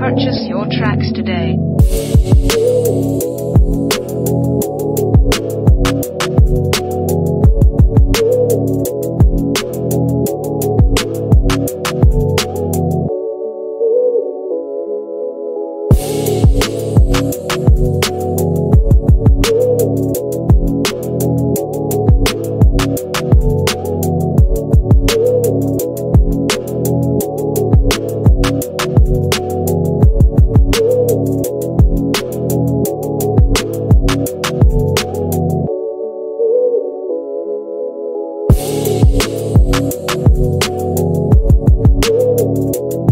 Purchase your tracks today. Thank Thank you.